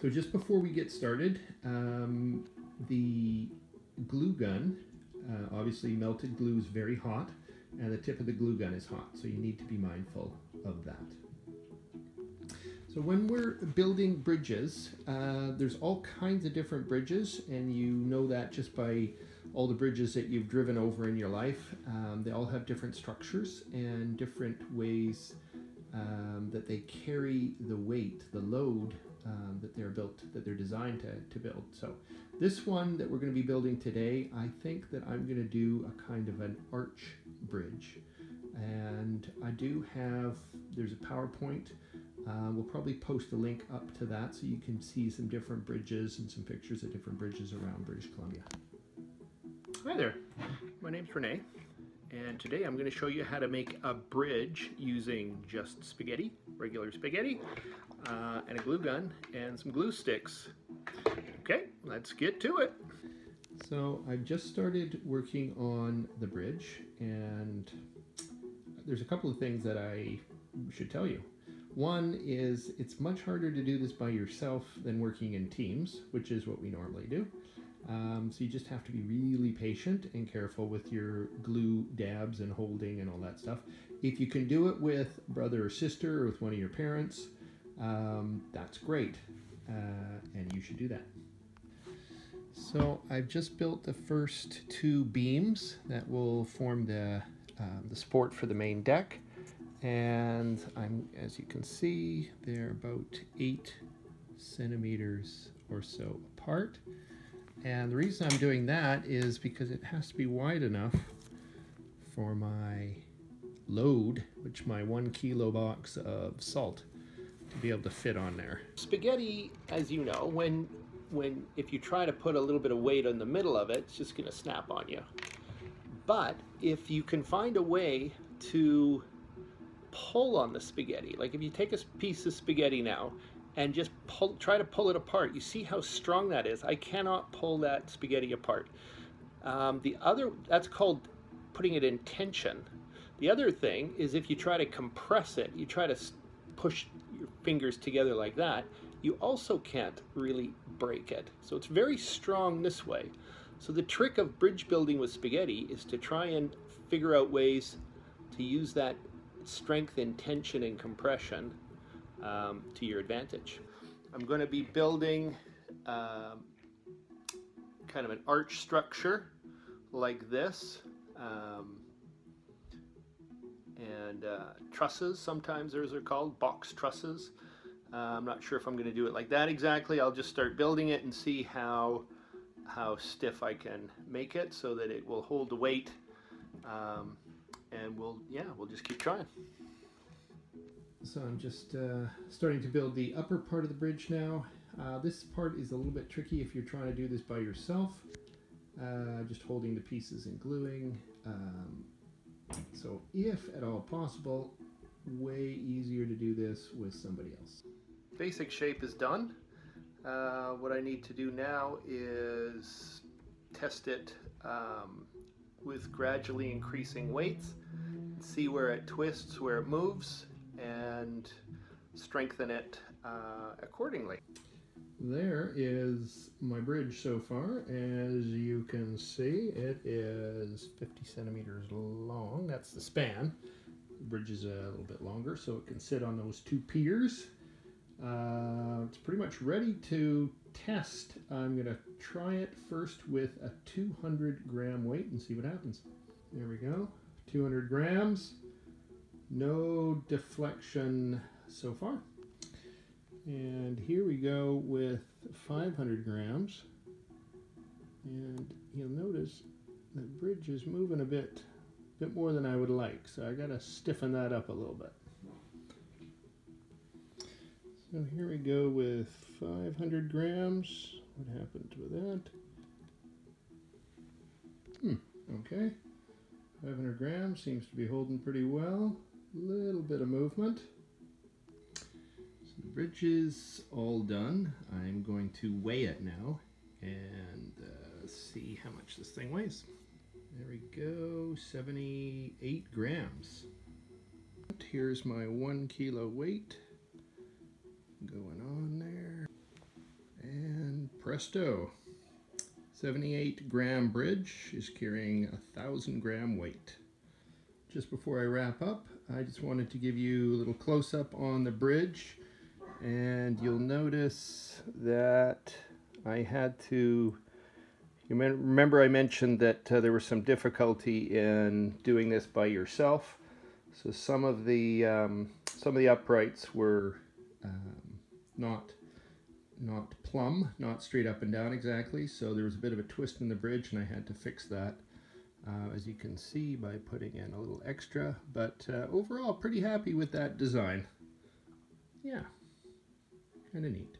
So just before we get started, um, the glue gun, uh, obviously melted glue is very hot and the tip of the glue gun is hot, so you need to be mindful of that. So when we're building bridges, uh, there's all kinds of different bridges and you know that just by all the bridges that you've driven over in your life. Um, they all have different structures and different ways um, that they carry the weight, the load um, that they're built, that they're designed to, to build. So this one that we're going to be building today, I think that I'm going to do a kind of an arch bridge. And I do have, there's a PowerPoint. Uh, we'll probably post a link up to that so you can see some different bridges and some pictures of different bridges around British Columbia. Hi there, my name's René and today I'm going to show you how to make a bridge using just spaghetti, regular spaghetti, uh, and a glue gun and some glue sticks. Okay, let's get to it. So I've just started working on the bridge and there's a couple of things that I should tell you. One is it's much harder to do this by yourself than working in teams, which is what we normally do. Um, so you just have to be really patient and careful with your glue dabs and holding and all that stuff. If you can do it with brother or sister or with one of your parents, um, that's great. Uh, and you should do that. So I've just built the first two beams that will form the, um, the support for the main deck. And I'm, as you can see, they're about eight centimeters or so apart. And the reason I'm doing that is because it has to be wide enough for my load, which my one kilo box of salt, to be able to fit on there. Spaghetti, as you know, when when if you try to put a little bit of weight in the middle of it, it's just going to snap on you. But if you can find a way to pull on the spaghetti, like if you take a piece of spaghetti now and just pull, try to pull it apart. You see how strong that is. I cannot pull that spaghetti apart. Um, the other, that's called putting it in tension. The other thing is if you try to compress it, you try to push your fingers together like that, you also can't really break it. So it's very strong this way. So the trick of bridge building with spaghetti is to try and figure out ways to use that strength in tension and compression um, to your advantage. I'm going to be building um, kind of an arch structure like this. Um, and uh, trusses, sometimes those are called, box trusses. Uh, I'm not sure if I'm going to do it like that exactly. I'll just start building it and see how how stiff I can make it so that it will hold the weight. Um, and we'll, yeah, we'll just keep trying. So I'm just uh, starting to build the upper part of the bridge now. Uh, this part is a little bit tricky if you're trying to do this by yourself. Uh, just holding the pieces and gluing. Um, so if at all possible, way easier to do this with somebody else. Basic shape is done. Uh, what I need to do now is test it um, with gradually increasing weights, see where it twists, where it moves, and strengthen it uh, accordingly. There is my bridge so far. As you can see, it is 50 centimeters long. That's the span. The bridge is a little bit longer, so it can sit on those two piers. Uh, it's pretty much ready to test. I'm going to try it first with a 200 gram weight and see what happens. There we go. 200 grams. No deflection so far. And here we go with 500 grams. And you'll notice the bridge is moving a bit, a bit more than I would like. So I got to stiffen that up a little bit. So here we go with 500 grams. What happened with that? Hmm, okay. 500 grams seems to be holding pretty well little bit of movement. Bridge is all done. I'm going to weigh it now and uh, see how much this thing weighs. There we go, 78 grams. Here's my one kilo weight going on there. And presto. 78 gram bridge is carrying a thousand gram weight. Just before I wrap up, I just wanted to give you a little close up on the bridge and you'll notice that I had to you remember I mentioned that uh, there was some difficulty in doing this by yourself so some of the um, some of the uprights were um, not not plumb, not straight up and down exactly. So there was a bit of a twist in the bridge and I had to fix that. Uh, as you can see by putting in a little extra, but uh, overall pretty happy with that design. Yeah, kind of neat.